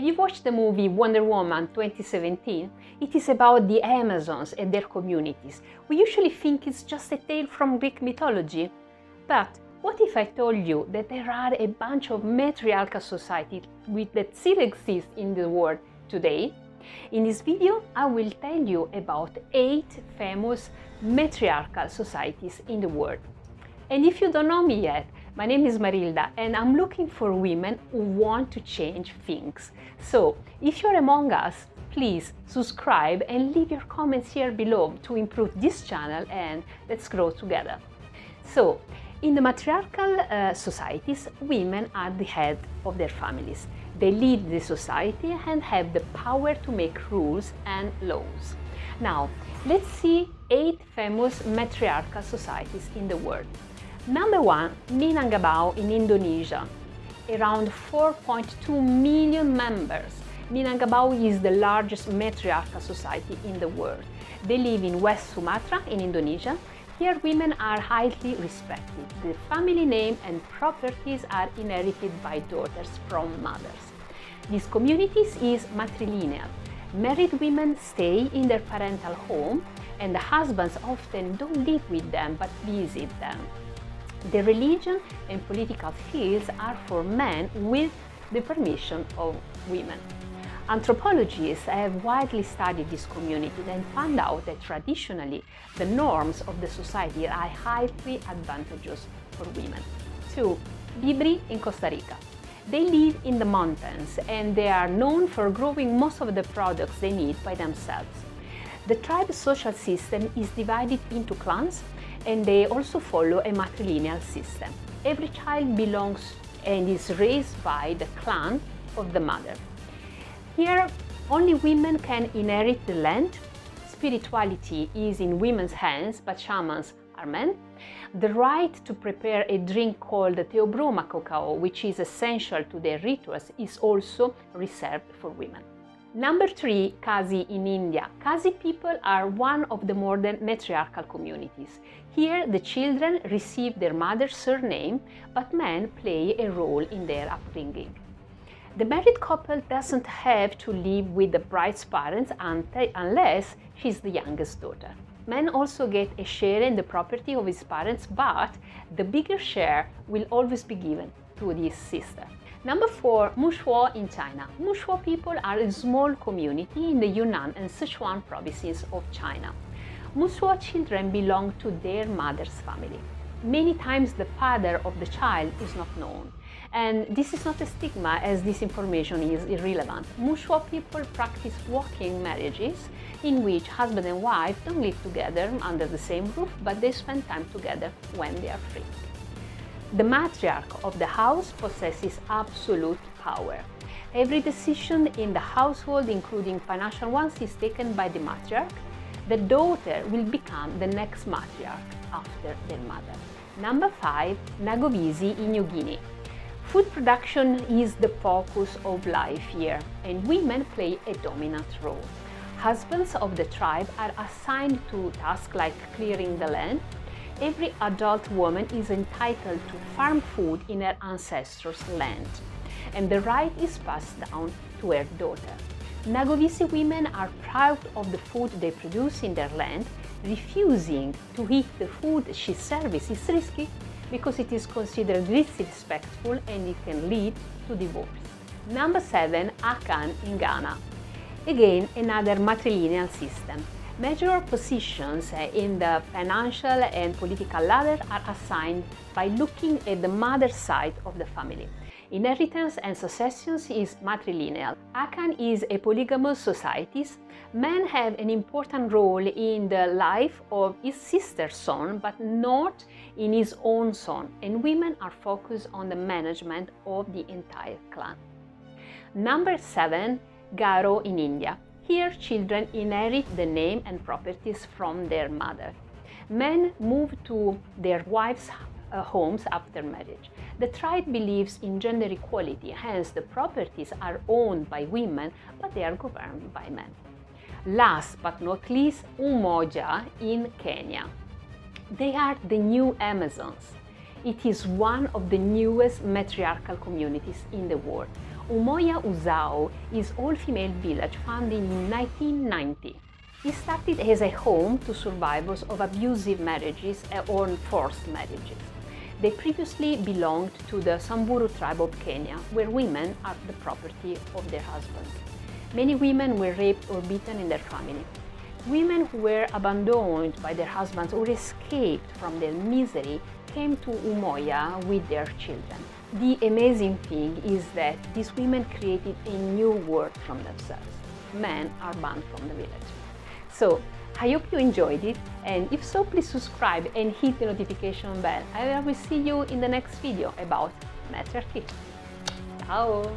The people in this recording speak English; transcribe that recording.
Have you watched the movie Wonder Woman 2017? It is about the Amazons and their communities. We usually think it's just a tale from Greek mythology. But what if I told you that there are a bunch of matriarchal societies that still exist in the world today? In this video, I will tell you about 8 famous matriarchal societies in the world. And if you don't know me yet, my name is Marilda and I'm looking for women who want to change things. So, if you're among us, please subscribe and leave your comments here below to improve this channel and let's grow together. So, in the matriarchal uh, societies, women are the head of their families. They lead the society and have the power to make rules and laws. Now, let's see eight famous matriarchal societies in the world. Number one, Minangkabau in Indonesia. Around 4.2 million members. Minangkabau is the largest matriarchal society in the world. They live in West Sumatra in Indonesia here women are highly respected. The family name and properties are inherited by daughters from mothers. This community is matrilineal. Married women stay in their parental home and the husbands often don't live with them but visit them. The religion and political fields are for men with the permission of women. Anthropologists have widely studied this community and found out that traditionally the norms of the society are highly advantageous for women. 2. Bribri in Costa Rica. They live in the mountains and they are known for growing most of the products they need by themselves. The tribe's social system is divided into clans and they also follow a matrilineal system. Every child belongs and is raised by the clan of the mother. Here, only women can inherit the land. Spirituality is in women's hands, but shamans are men. The right to prepare a drink called Theobroma cacao, which is essential to their rituals, is also reserved for women. Number three, Khasi in India. Khasi people are one of the modern matriarchal communities. Here, the children receive their mother's surname, but men play a role in their upbringing. The married couple doesn't have to live with the bride's parents unless she's the youngest daughter. Men also get a share in the property of his parents, but the bigger share will always be given to his sister. Number four, Mosuo in China. Mosuo people are a small community in the Yunnan and Sichuan provinces of China. Mosuo children belong to their mother's family. Many times the father of the child is not known. And this is not a stigma as this information is irrelevant. Mosuo people practice walking marriages in which husband and wife don't live together under the same roof, but they spend time together when they are free. The matriarch of the house possesses absolute power. Every decision in the household, including financial ones, is taken by the matriarch. The daughter will become the next matriarch after their mother. Number 5. Nagovisi in New Guinea. Food production is the focus of life here, and women play a dominant role. Husbands of the tribe are assigned to tasks like clearing the land. Every adult woman is entitled to farm food in her ancestors' land, and the right is passed down to her daughter. Nagovisi women are proud of the food they produce in their land. Refusing to eat the food she serves is risky because it is considered disrespectful and it can lead to divorce. Number 7. Akan in Ghana. Again, another matrilineal system. Major positions eh, in the financial and political ladder are assigned by looking at the mother side of the family. Inheritance and successions is matrilineal. Akan is a polygamous society. Men have an important role in the life of his sister's son, but not in his own son, and women are focused on the management of the entire clan. Number 7. Garo in India. Here, children inherit the name and properties from their mother. Men move to their wives' uh, homes after marriage. The tribe believes in gender equality, hence the properties are owned by women, but they are governed by men. Last but not least, Umoja in Kenya. They are the new Amazons. It is one of the newest matriarchal communities in the world. Umoja Usao is all-female village founded in 1990. It started as a home to survivors of abusive marriages or forced marriages. They previously belonged to the Samburu tribe of Kenya, where women are the property of their husbands. Many women were raped or beaten in their family. Women who were abandoned by their husbands or escaped from their misery came to Umoja with their children. The amazing thing is that these women created a new world from themselves. Men are banned from the village. So, I hope you enjoyed it and if so, please subscribe and hit the notification bell. I will see you in the next video about matriarchy. Ciao!